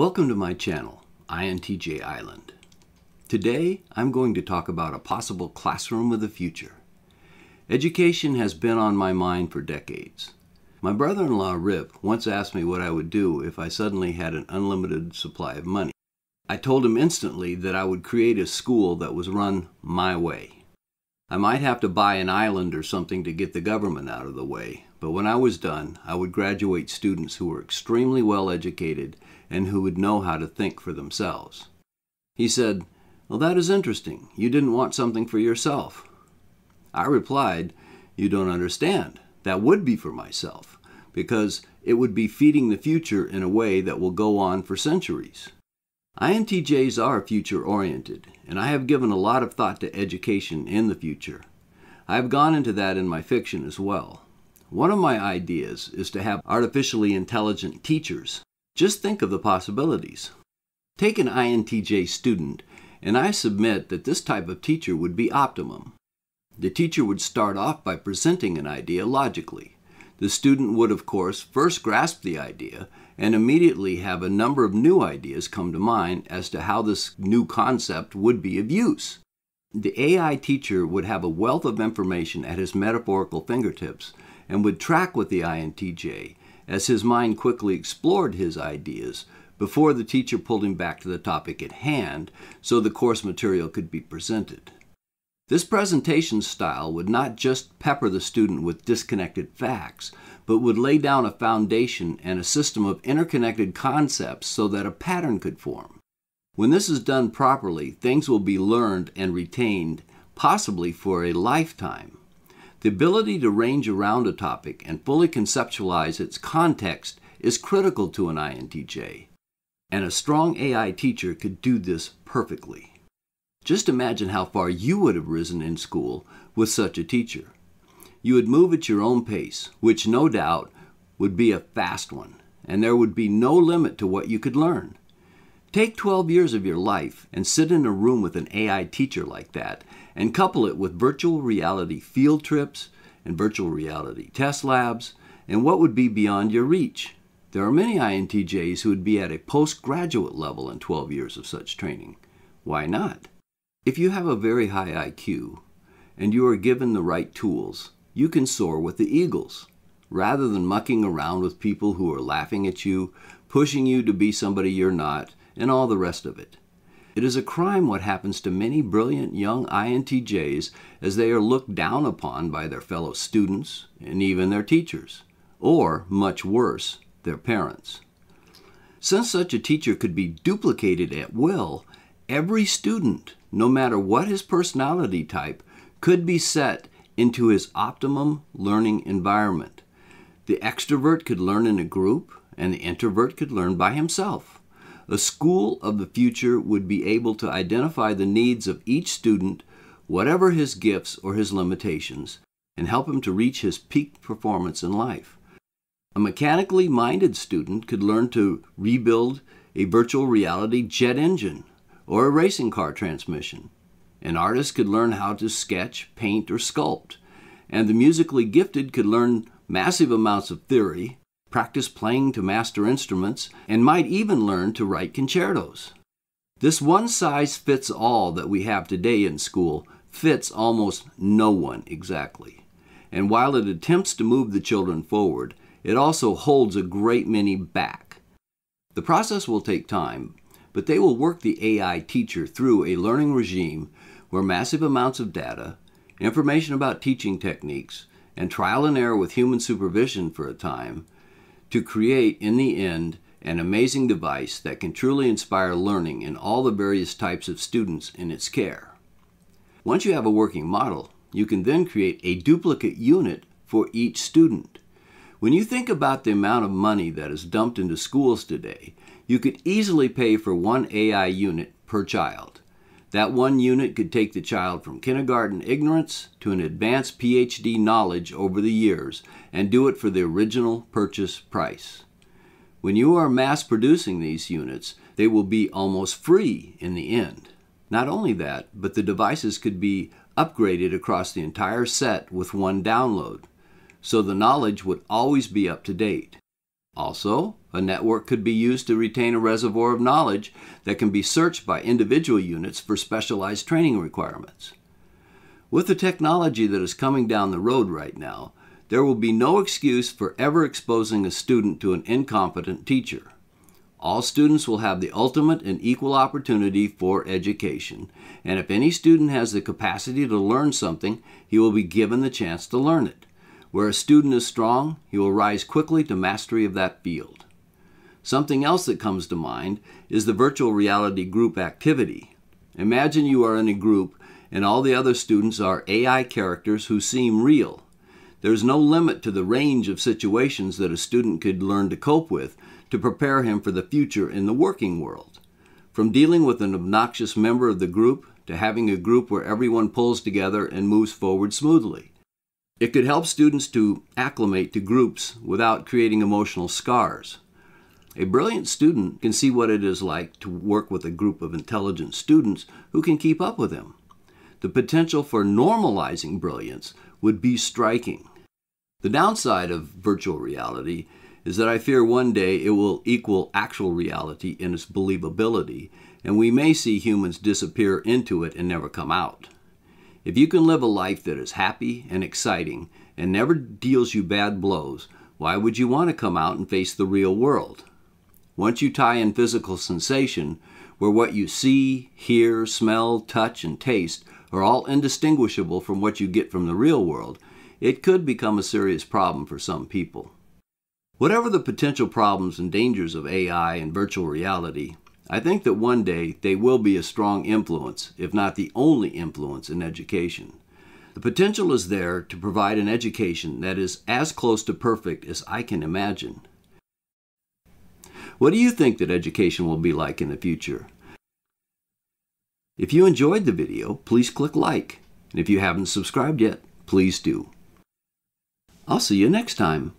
Welcome to my channel, INTJ Island. Today, I'm going to talk about a possible classroom of the future. Education has been on my mind for decades. My brother-in-law Rip once asked me what I would do if I suddenly had an unlimited supply of money. I told him instantly that I would create a school that was run my way. I might have to buy an island or something to get the government out of the way, but when I was done, I would graduate students who were extremely well educated and who would know how to think for themselves. He said, Well, that is interesting. You didn't want something for yourself. I replied, You don't understand. That would be for myself, because it would be feeding the future in a way that will go on for centuries. INTJs are future oriented, and I have given a lot of thought to education in the future. I have gone into that in my fiction as well. One of my ideas is to have artificially intelligent teachers. Just think of the possibilities. Take an INTJ student, and I submit that this type of teacher would be optimum. The teacher would start off by presenting an idea logically. The student would, of course, first grasp the idea and immediately have a number of new ideas come to mind as to how this new concept would be of use. The AI teacher would have a wealth of information at his metaphorical fingertips and would track with the INTJ as his mind quickly explored his ideas before the teacher pulled him back to the topic at hand so the course material could be presented. This presentation style would not just pepper the student with disconnected facts, but would lay down a foundation and a system of interconnected concepts so that a pattern could form. When this is done properly, things will be learned and retained, possibly for a lifetime. The ability to range around a topic and fully conceptualize its context is critical to an INTJ, and a strong AI teacher could do this perfectly. Just imagine how far you would have risen in school with such a teacher. You would move at your own pace, which no doubt would be a fast one, and there would be no limit to what you could learn. Take 12 years of your life and sit in a room with an AI teacher like that, and couple it with virtual reality field trips and virtual reality test labs, and what would be beyond your reach? There are many INTJs who would be at a postgraduate level in 12 years of such training. Why not? If you have a very high IQ and you are given the right tools, you can soar with the eagles. Rather than mucking around with people who are laughing at you, pushing you to be somebody you're not, and all the rest of it. It is a crime what happens to many brilliant young INTJs as they are looked down upon by their fellow students and even their teachers, or, much worse, their parents. Since such a teacher could be duplicated at will, every student no matter what his personality type, could be set into his optimum learning environment. The extrovert could learn in a group, and the introvert could learn by himself. A school of the future would be able to identify the needs of each student, whatever his gifts or his limitations, and help him to reach his peak performance in life. A mechanically minded student could learn to rebuild a virtual reality jet engine or a racing car transmission. An artist could learn how to sketch, paint, or sculpt, and the musically gifted could learn massive amounts of theory, practice playing to master instruments, and might even learn to write concertos. This one size fits all that we have today in school fits almost no one exactly. And while it attempts to move the children forward, it also holds a great many back. The process will take time, but they will work the AI teacher through a learning regime where massive amounts of data, information about teaching techniques, and trial and error with human supervision for a time to create, in the end, an amazing device that can truly inspire learning in all the various types of students in its care. Once you have a working model, you can then create a duplicate unit for each student. When you think about the amount of money that is dumped into schools today, you could easily pay for one AI unit per child. That one unit could take the child from kindergarten ignorance to an advanced PhD knowledge over the years and do it for the original purchase price. When you are mass producing these units, they will be almost free in the end. Not only that, but the devices could be upgraded across the entire set with one download, so the knowledge would always be up to date. Also, a network could be used to retain a reservoir of knowledge that can be searched by individual units for specialized training requirements. With the technology that is coming down the road right now, there will be no excuse for ever exposing a student to an incompetent teacher. All students will have the ultimate and equal opportunity for education, and if any student has the capacity to learn something, he will be given the chance to learn it. Where a student is strong, he will rise quickly to mastery of that field. Something else that comes to mind is the virtual reality group activity. Imagine you are in a group and all the other students are AI characters who seem real. There's no limit to the range of situations that a student could learn to cope with to prepare him for the future in the working world. From dealing with an obnoxious member of the group to having a group where everyone pulls together and moves forward smoothly. It could help students to acclimate to groups without creating emotional scars. A brilliant student can see what it is like to work with a group of intelligent students who can keep up with him. The potential for normalizing brilliance would be striking. The downside of virtual reality is that I fear one day it will equal actual reality in its believability, and we may see humans disappear into it and never come out. If you can live a life that is happy and exciting and never deals you bad blows, why would you want to come out and face the real world? Once you tie in physical sensation, where what you see, hear, smell, touch, and taste are all indistinguishable from what you get from the real world, it could become a serious problem for some people. Whatever the potential problems and dangers of AI and virtual reality, I think that one day they will be a strong influence, if not the only influence, in education. The potential is there to provide an education that is as close to perfect as I can imagine. What do you think that education will be like in the future? If you enjoyed the video, please click like. And if you haven't subscribed yet, please do. I'll see you next time.